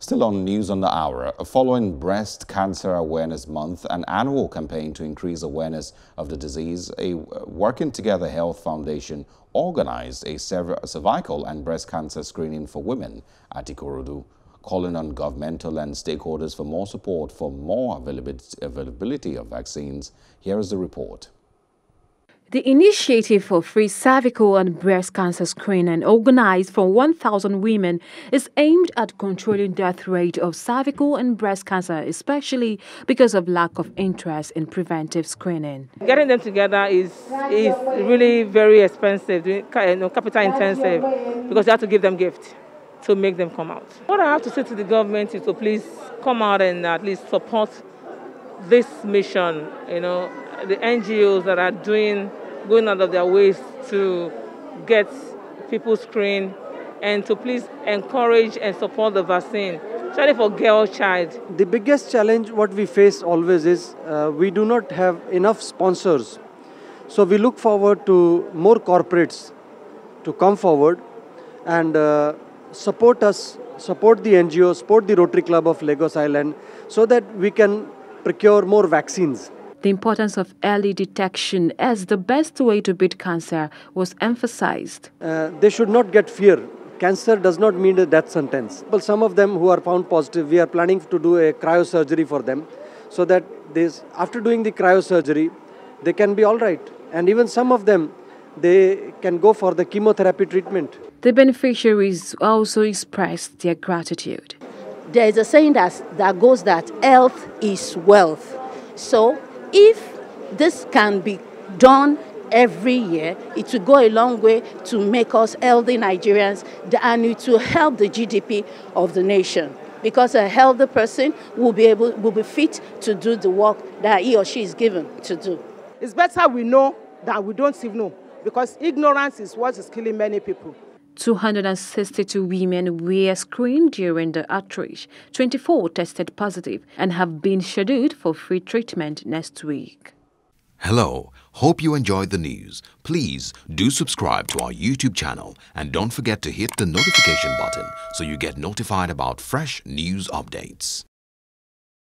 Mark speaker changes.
Speaker 1: Still on News on the Hour, following Breast Cancer Awareness Month, an annual campaign to increase awareness of the disease, a Working Together Health Foundation organized a cervical and breast cancer screening for women at Ikorodu, calling on governmental and stakeholders for more support for more availability of vaccines. Here is the report.
Speaker 2: The initiative for free cervical and breast cancer screening organized for 1,000 women is aimed at controlling death rate of cervical and breast cancer, especially because of lack of interest in preventive screening.
Speaker 3: Getting them together is, is really very expensive, you know, capital intensive, because you have to give them gifts to make them come out. What I have to say to the government is to please come out and at least support this mission, you know, the NGOs that are doing, going out of their ways to get people screened and to please encourage and support the vaccine, especially for girl child.
Speaker 4: The biggest challenge what we face always is uh, we do not have enough sponsors. So we look forward to more corporates to come forward and uh, support us, support the NGO, support the Rotary Club of Lagos Island so that we can procure more vaccines.
Speaker 2: The importance of early detection as the best way to beat cancer was emphasized.
Speaker 4: Uh, they should not get fear. Cancer does not mean a death sentence. But some of them who are found positive, we are planning to do a cryosurgery for them so that this, after doing the cryosurgery, they can be all right. And even some of them, they can go for the chemotherapy treatment.
Speaker 2: The beneficiaries also expressed their gratitude
Speaker 5: there is a saying that, that goes that health is wealth. So if this can be done every year, it will go a long way to make us healthy Nigerians and it will help the GDP of the nation. Because a healthy person will be able will be fit to do the work that he or she is given to do.
Speaker 6: It's better we know than we don't even know because ignorance is what is killing many people.
Speaker 2: 262 women were screened during the outreach. 24 tested positive and have been scheduled for free treatment next week.
Speaker 7: Hello, hope you enjoyed the news. Please do subscribe to our YouTube channel and don't forget to hit the notification button so you get notified about fresh news updates.